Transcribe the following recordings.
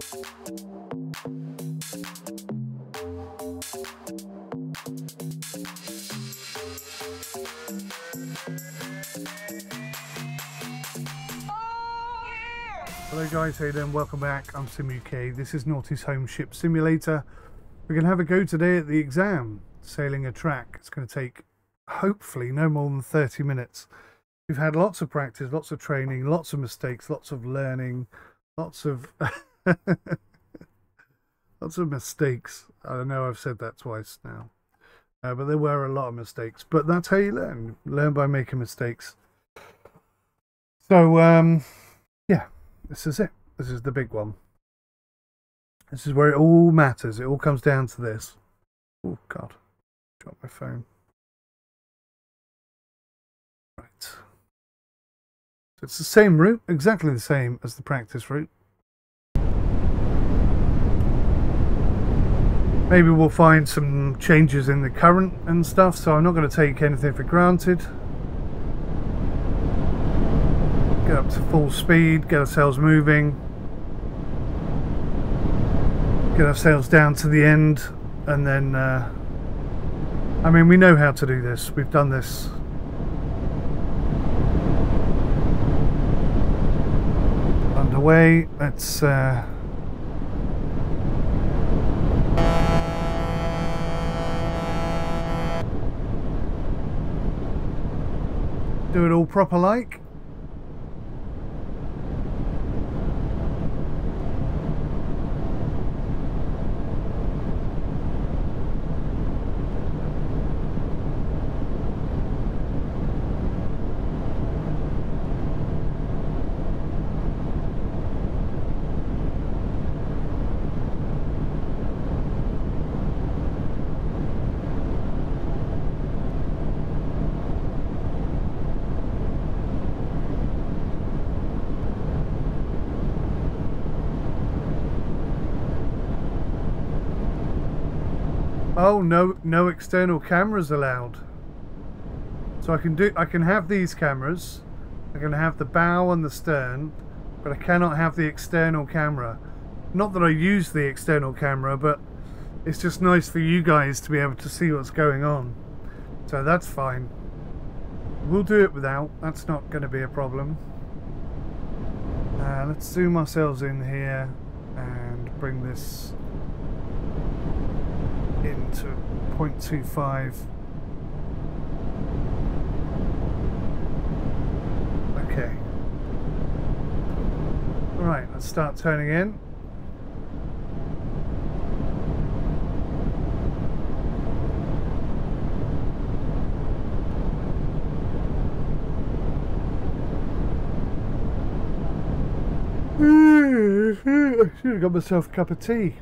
Hello guys, hey doing? Welcome back. I'm SimUK. This is NAUTIS Home Ship Simulator. We're going to have a go today at the exam, sailing a track. It's going to take, hopefully, no more than 30 minutes. We've had lots of practice, lots of training, lots of mistakes, lots of learning, lots of... lots of mistakes. I know I've said that twice now. Uh, but there were a lot of mistakes. But that's how you learn. Learn by making mistakes. So, um, yeah. This is it. This is the big one. This is where it all matters. It all comes down to this. Oh, God. Drop my phone. Right. So it's the same route, exactly the same as the practice route. Maybe we'll find some changes in the current and stuff, so I'm not going to take anything for granted. get up to full speed, get ourselves moving, get ourselves down to the end, and then, uh, I mean, we know how to do this. We've done this. Underway. Let's. Uh, do it all proper like. Oh no, no external cameras allowed. So I can do, I can have these cameras. I can have the bow and the stern, but I cannot have the external camera. Not that I use the external camera, but it's just nice for you guys to be able to see what's going on. So that's fine. We'll do it without. That's not going to be a problem. Uh, let's zoom ourselves in here and bring this into 0.25 okay. Right let's start turning in. I should have got myself a cup of tea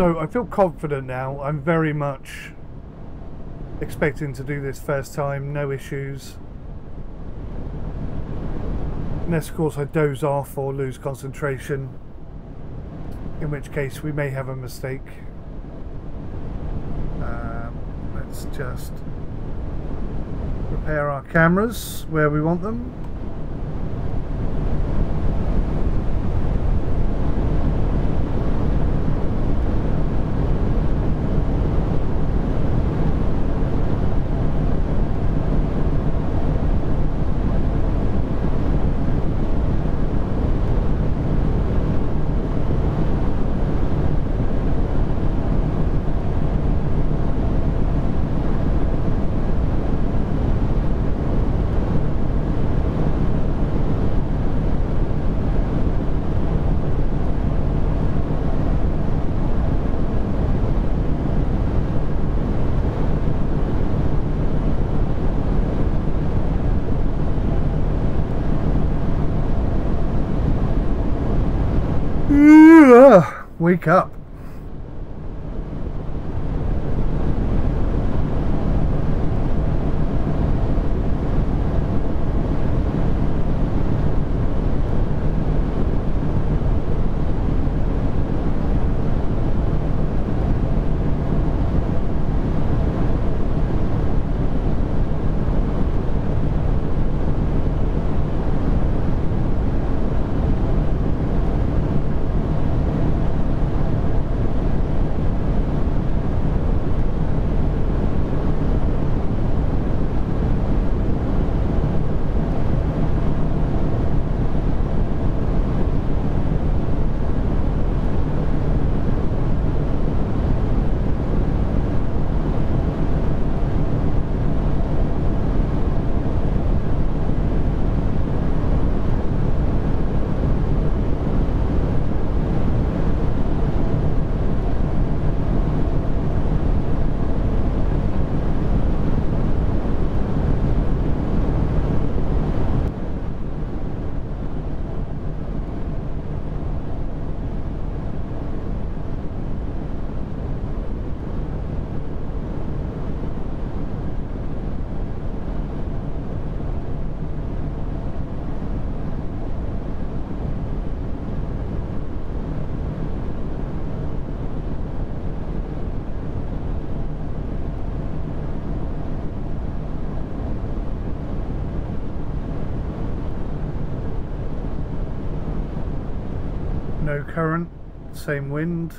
So I feel confident now. I'm very much expecting to do this first time, no issues. Unless of course I doze off or lose concentration, in which case we may have a mistake. Um, let's just prepare our cameras where we want them. Wake up. Same wind.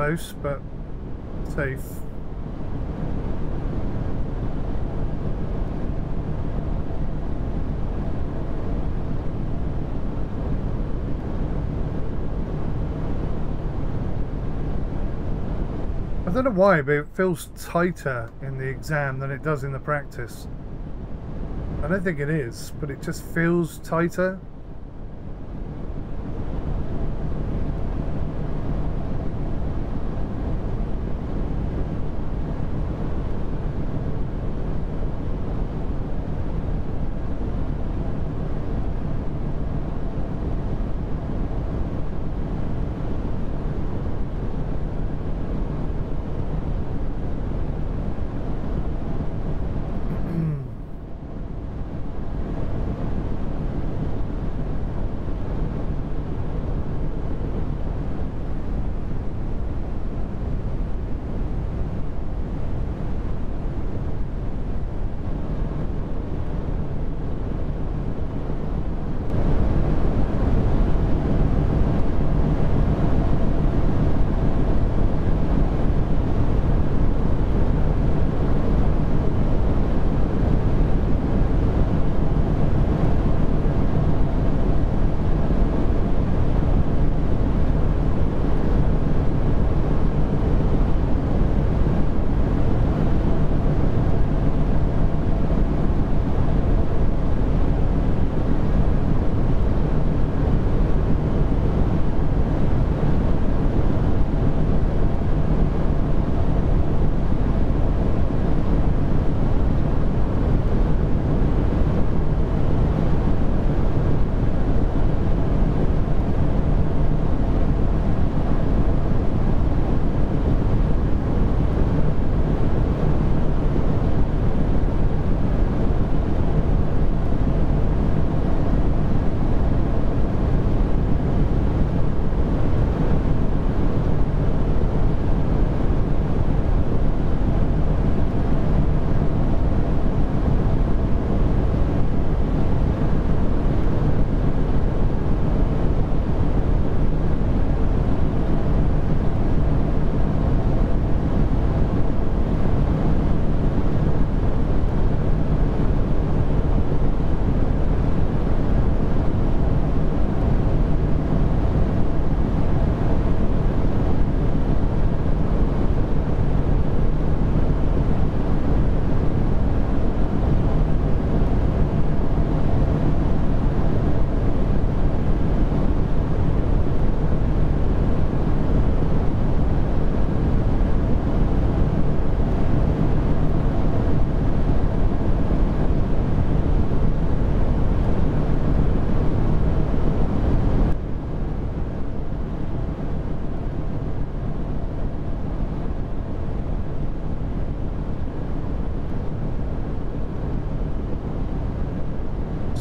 Close, but safe. I don't know why, but it feels tighter in the exam than it does in the practice. I don't think it is, but it just feels tighter.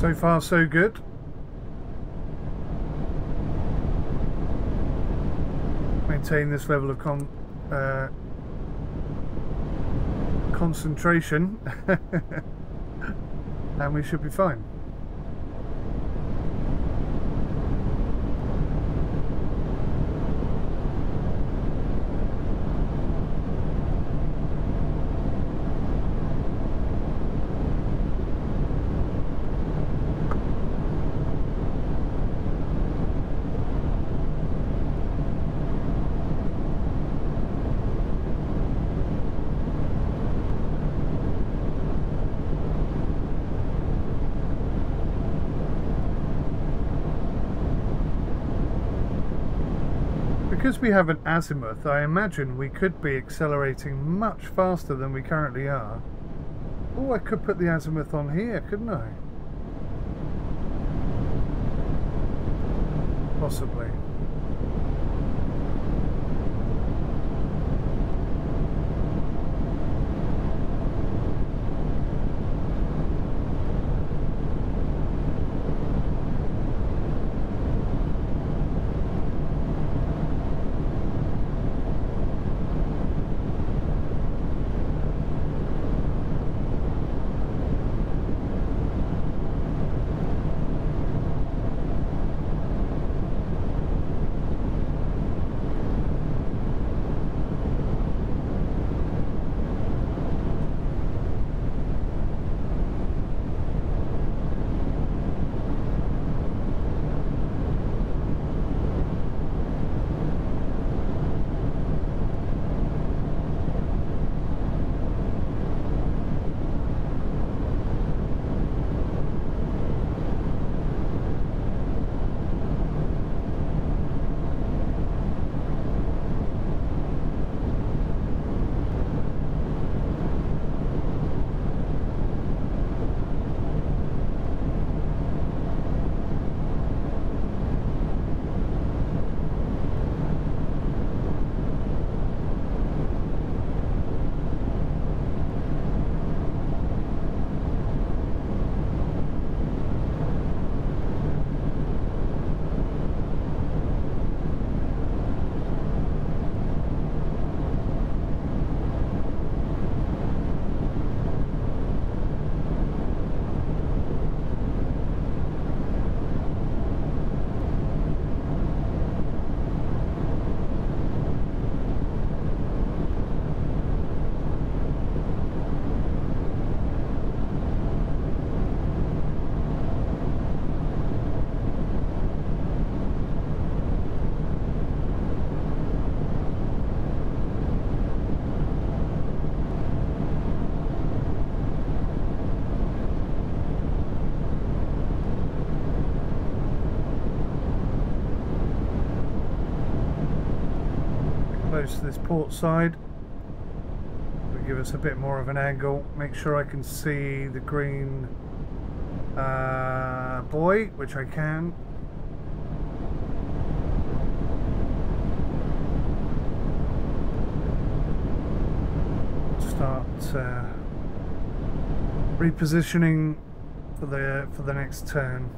So far, so good. Maintain this level of con uh, concentration and we should be fine. Because we have an azimuth, I imagine we could be accelerating much faster than we currently are. Oh, I could put the azimuth on here, couldn't I? Possibly. Close to this port side. Give us a bit more of an angle. Make sure I can see the green uh, buoy, which I can. Start uh, repositioning for the for the next turn.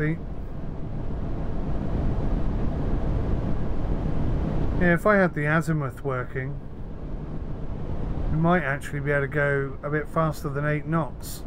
Plenty. Yeah, if I had the azimuth working, we might actually be able to go a bit faster than 8 knots.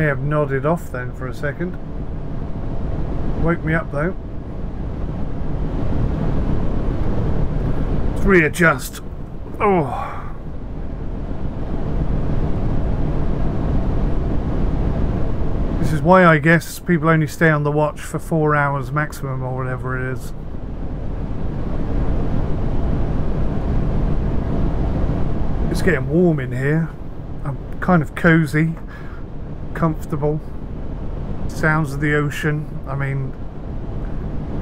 May have nodded off then for a second. Woke me up though. Let's readjust. Oh. This is why I guess people only stay on the watch for four hours maximum or whatever it is. It's getting warm in here. I'm kind of cozy comfortable. Sounds of the ocean. I mean,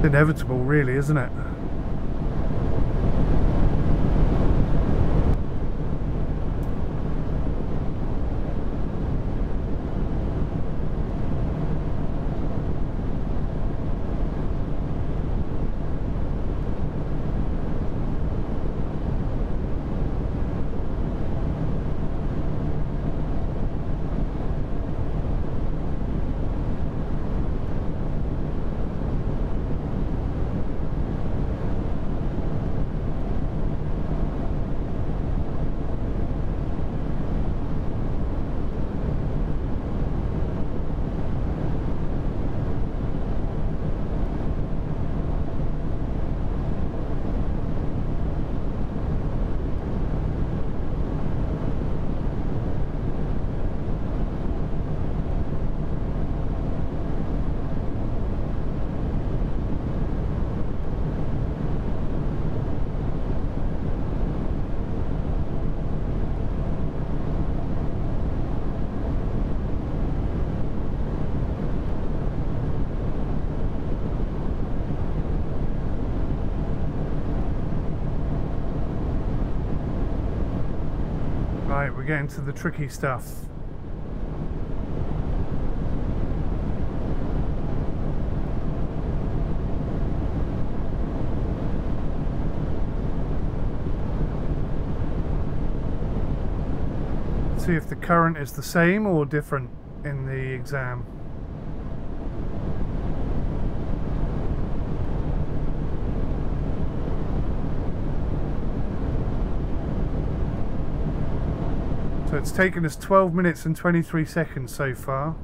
inevitable, really, isn't it? Getting to the tricky stuff. See if the current is the same or different in the exam. So it's taken us 12 minutes and 23 seconds so far.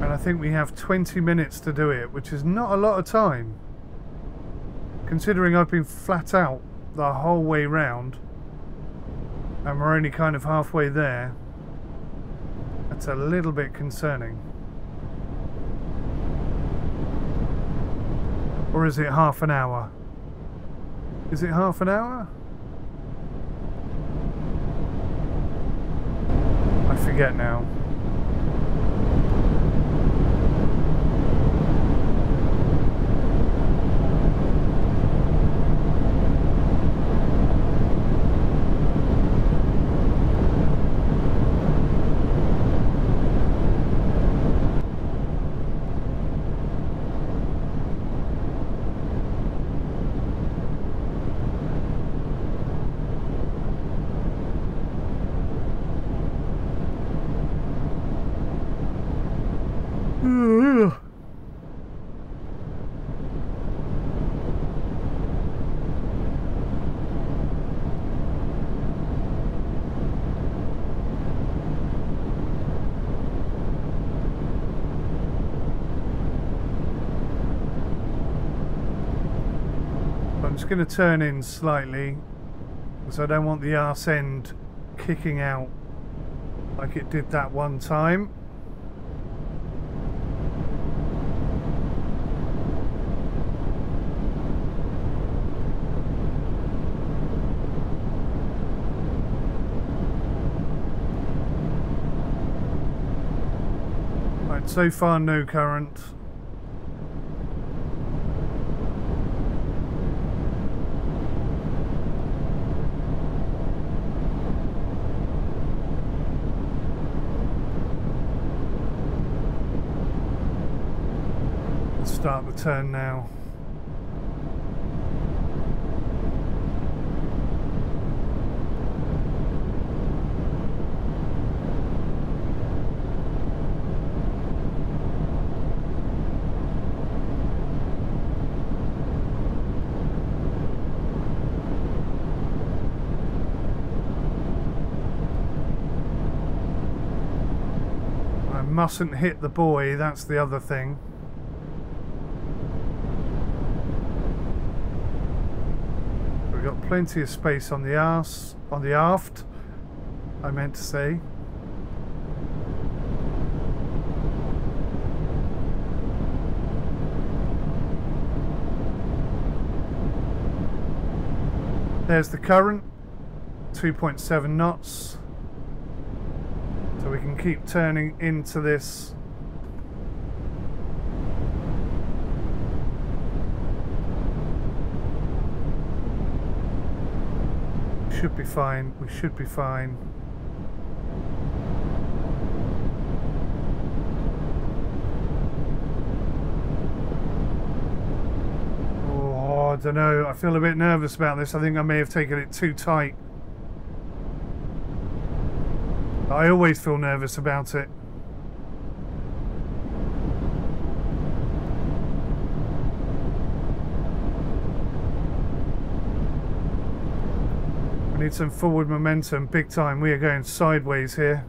And I think we have 20 minutes to do it, which is not a lot of time. Considering I've been flat out the whole way round. And we're only kind of halfway there. That's a little bit concerning. Or is it half an hour? Is it half an hour? I forget now. I'm just going to turn in slightly because I don't want the arse end kicking out like it did that one time. So far no current. The turn now. I mustn't hit the buoy, that's the other thing. We've got plenty of space on the arse, on the aft, I meant to say. There's the current, 2.7 knots. So we can keep turning into this should be fine. We should be fine. Oh, I don't know. I feel a bit nervous about this. I think I may have taken it too tight. I always feel nervous about it. Need some forward momentum, big time. We are going sideways here.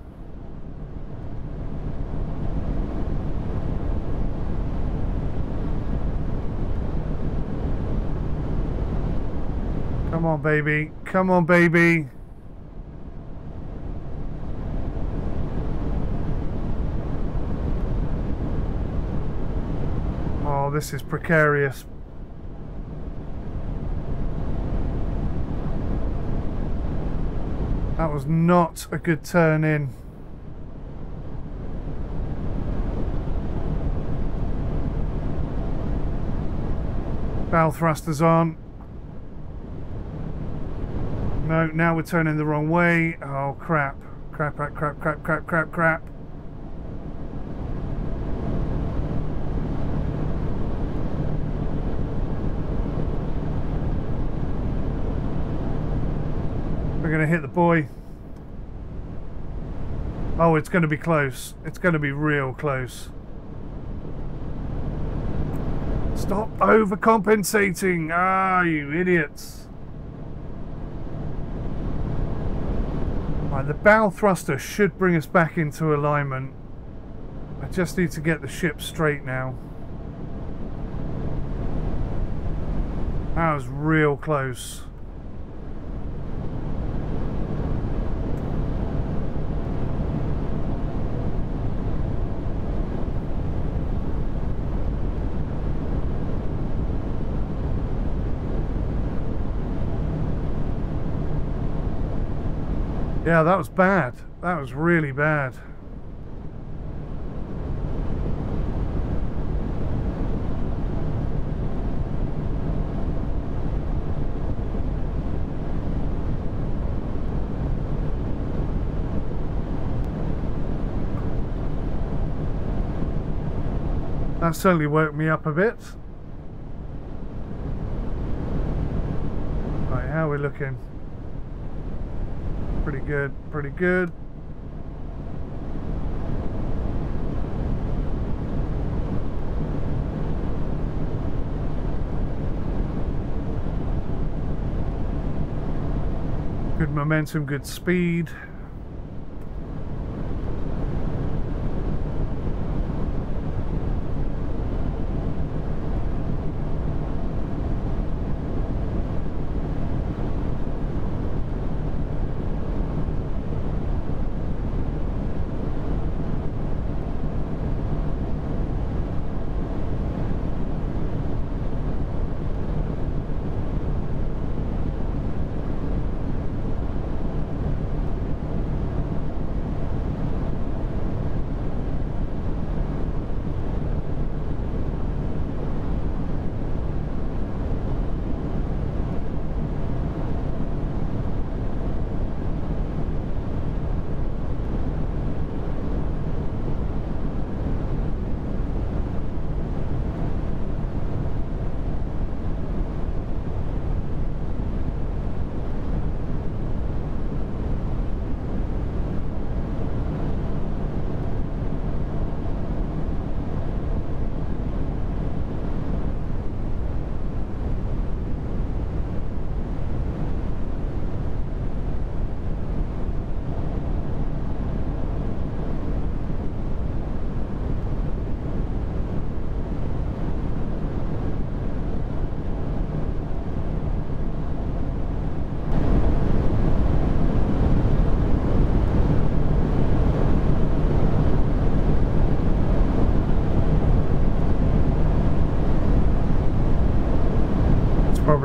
Come on, baby. Come on, baby. Oh, this is precarious. Was not a good turn in. Bow thrusters on. No, now we're turning the wrong way. Oh crap. Crap, crap, crap, crap, crap, crap, crap. We're going to hit the buoy. Oh, it's going to be close. It's going to be real close. Stop overcompensating! Ah, you idiots! Right, the bow thruster should bring us back into alignment. I just need to get the ship straight now. That was real close. Yeah, that was bad. That was really bad. That certainly woke me up a bit. Right, how are we looking? Pretty good, pretty good. Good momentum, good speed.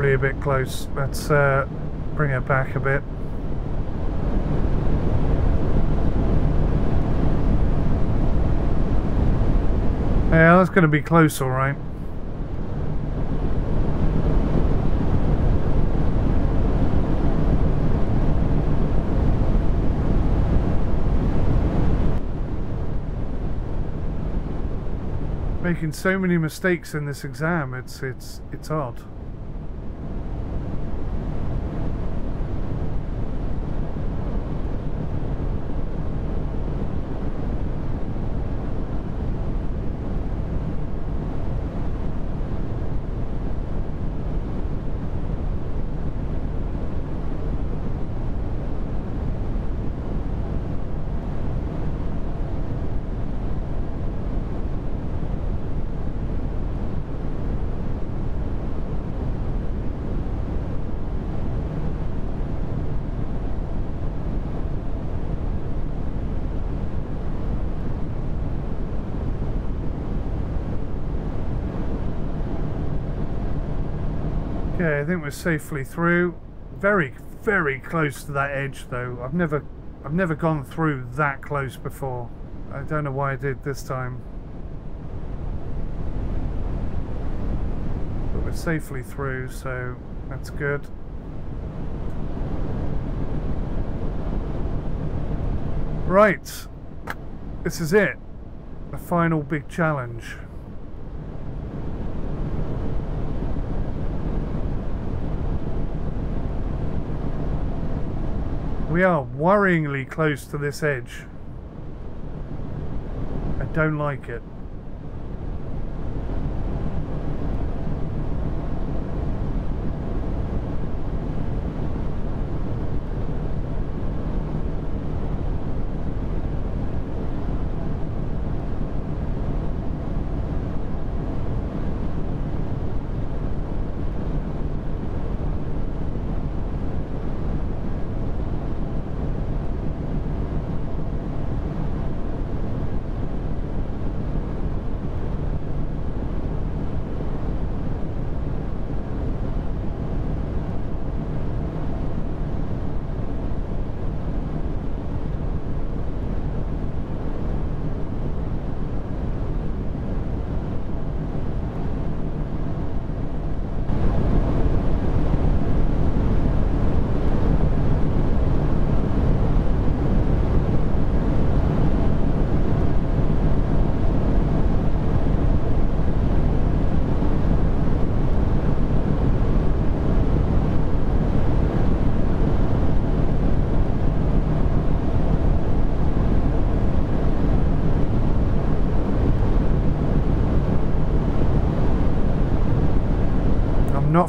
Probably a bit close. Let's uh, bring it back a bit. Yeah, that's going to be close, all right. Making so many mistakes in this exam, it's it's it's odd. Okay, I think we're safely through. Very, very close to that edge though. I've never I've never gone through that close before. I don't know why I did this time. But we're safely through, so that's good. Right. This is it. The final big challenge. We are worryingly close to this edge. I don't like it.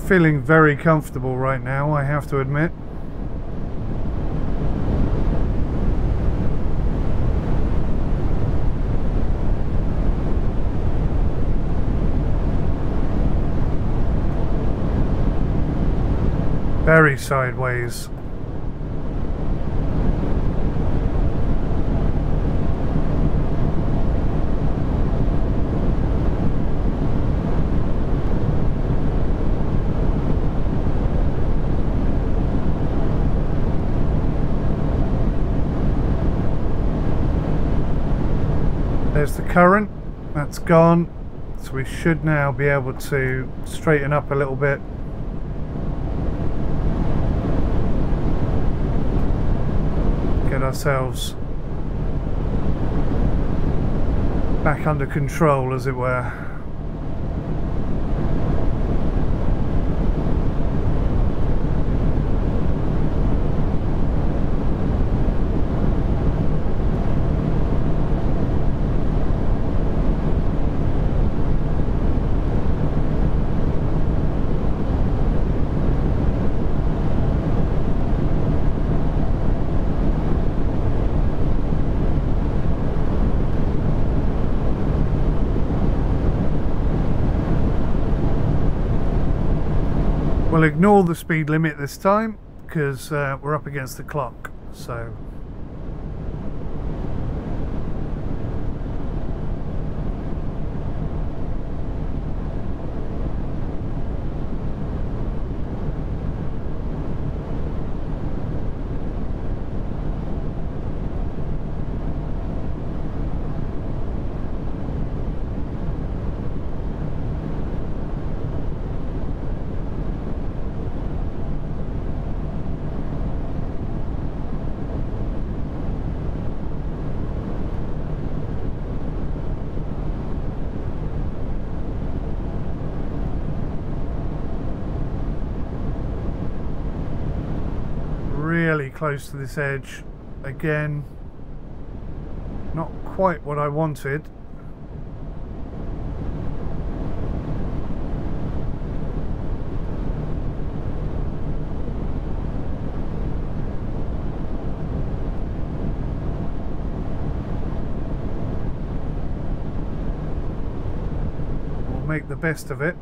Feeling very comfortable right now, I have to admit. Very sideways. Current, that's gone. So we should now be able to straighten up a little bit. Get ourselves back under control as it were. We'll ignore the speed limit this time because uh, we're up against the clock. So really close to this edge again. Not quite what I wanted. We'll make the best of it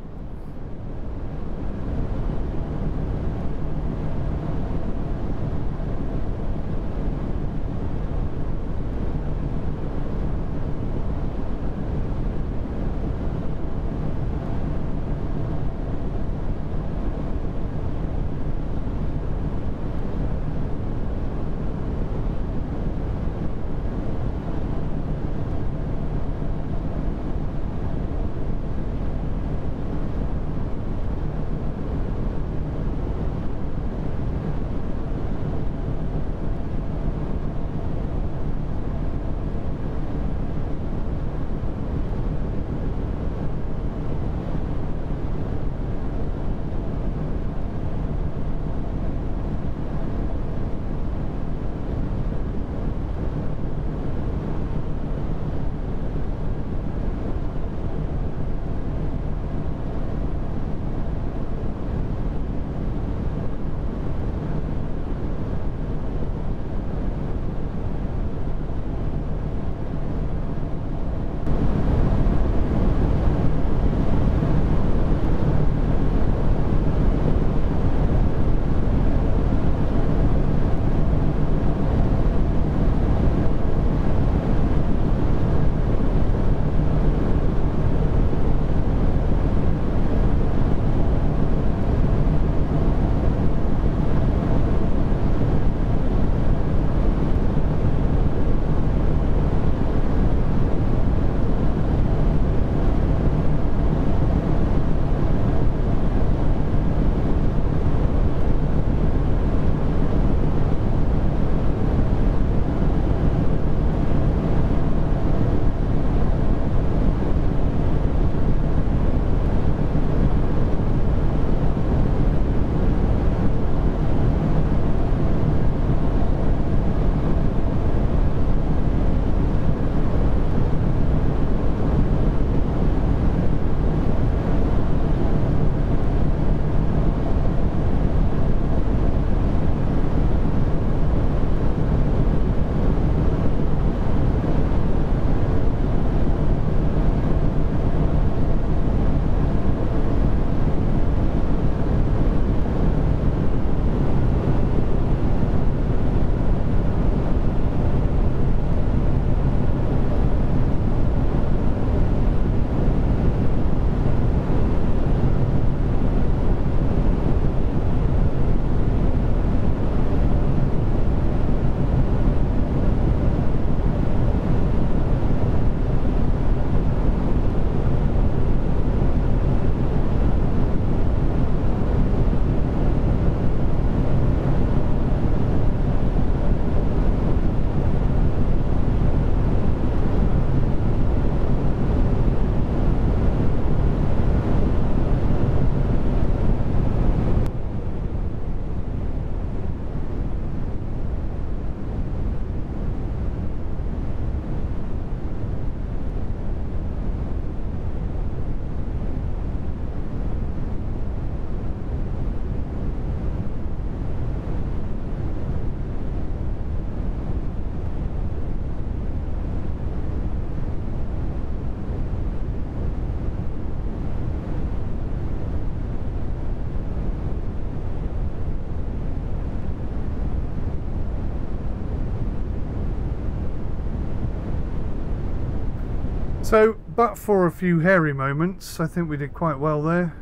So, but for a few hairy moments, I think we did quite well there.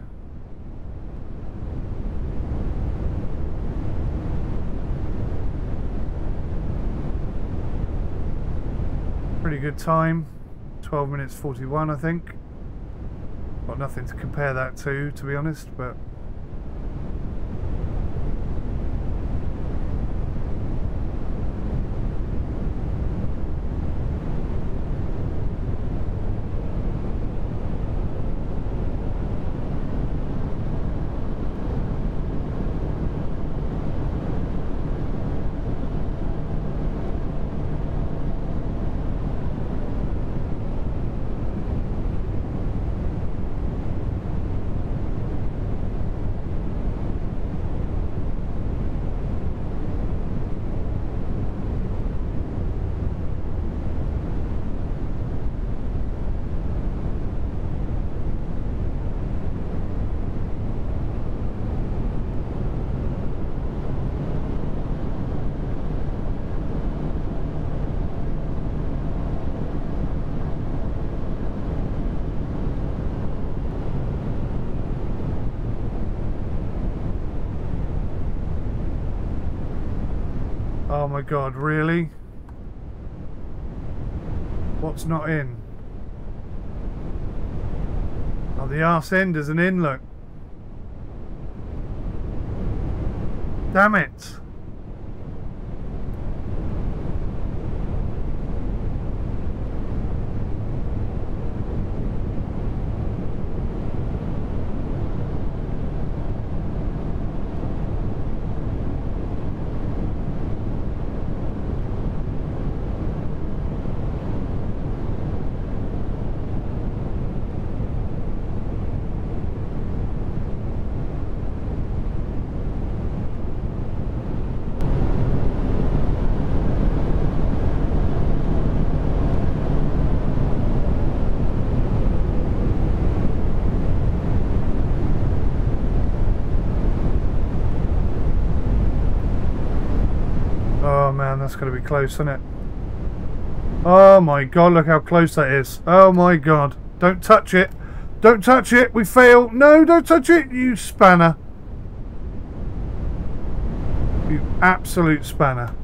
Pretty good time. 12 minutes 41, I think. Got nothing to compare that to, to be honest, but Oh my god, really? What's not in? Oh, the arse end is an in, look. Damn it. Oh man, that's going to be close, isn't it? Oh my god, look how close that is. Oh my god. Don't touch it. Don't touch it. We fail. No, don't touch it, you spanner. You absolute spanner.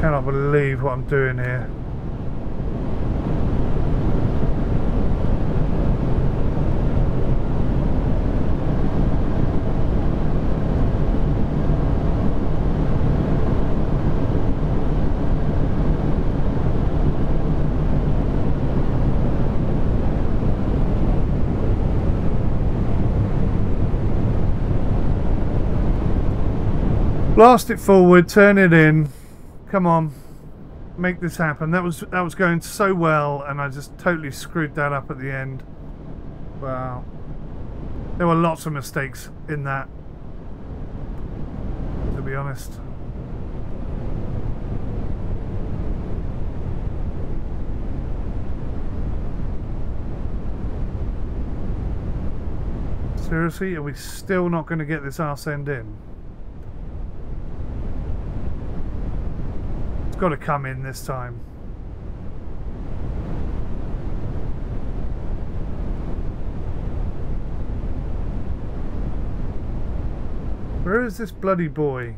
Cannot believe what I'm doing here. Blast it forward, turn it in. Come on. Make this happen. That was that was going so well and I just totally screwed that up at the end. Wow. There were lots of mistakes in that. To be honest. Seriously, are we still not going to get this arse end in? Got to come in this time. Where is this bloody buoy?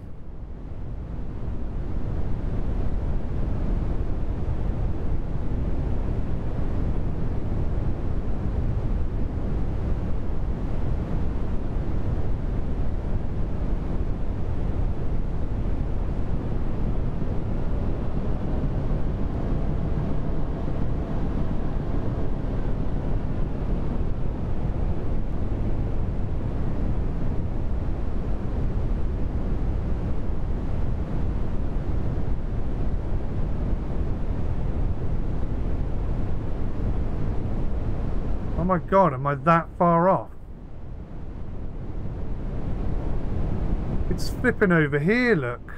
My god, am I that far off? It's flipping over here, look.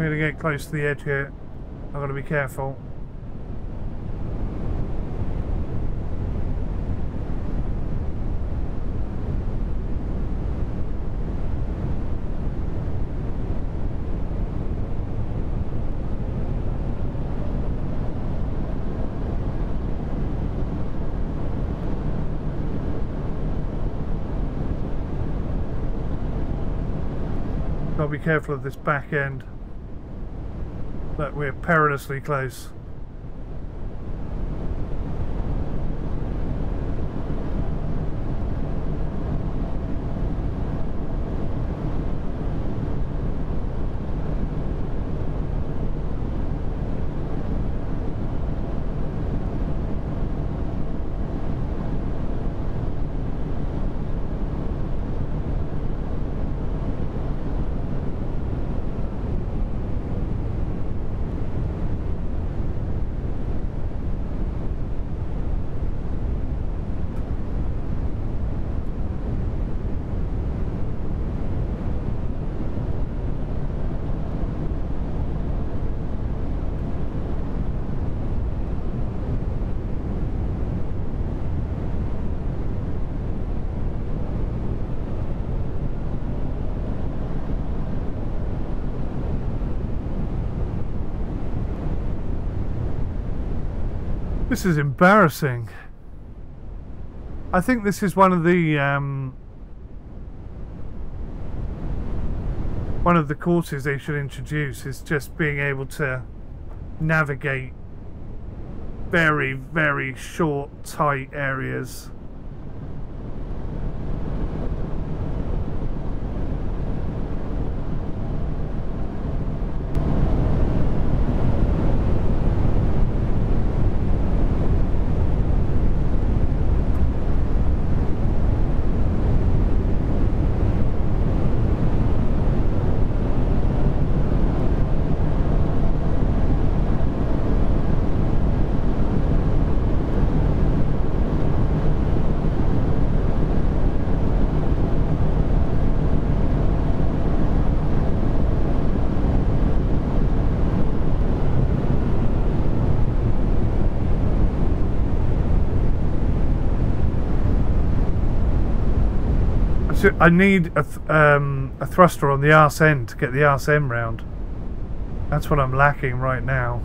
We're going to get close to the edge here. I've got to be careful. To be careful of this back end. But we're perilously close. This is embarrassing. I think this is one of the um, one of the courses they should introduce is just being able to navigate very very short tight areas I need a, th um, a thruster on the arse end to get the arse end round. That's what I'm lacking right now.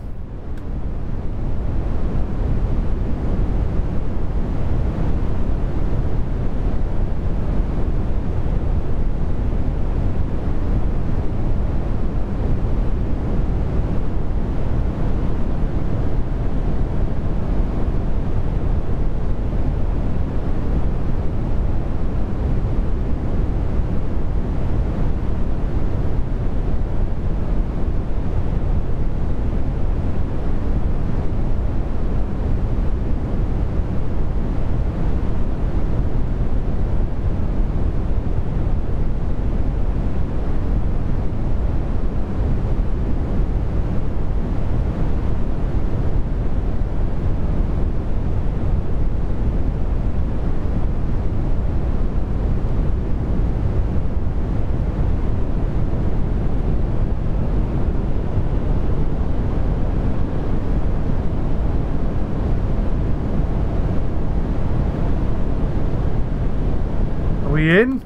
Are we in?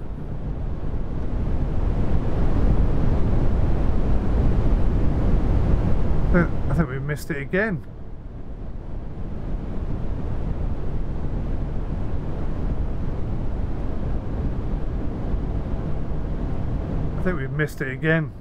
I think- I think we missed it again. I think we've missed it again.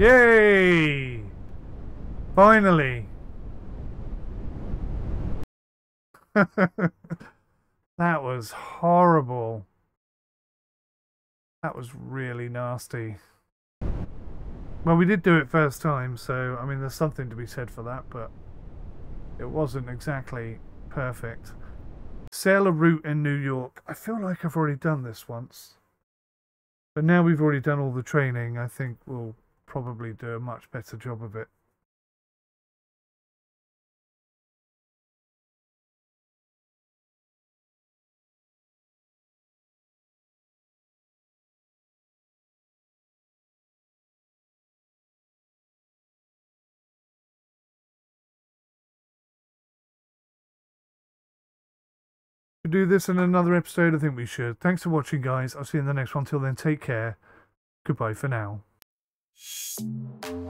Yay! Finally! that was horrible. That was really nasty. Well, we did do it first time, so, I mean, there's something to be said for that, but it wasn't exactly perfect. Sail a route in New York. I feel like I've already done this once. But now we've already done all the training, I think we'll probably do a much better job of it. do this in another episode? I think we should. Thanks for watching, guys. I'll see you in the next one. Till then, take care. Goodbye for now. Música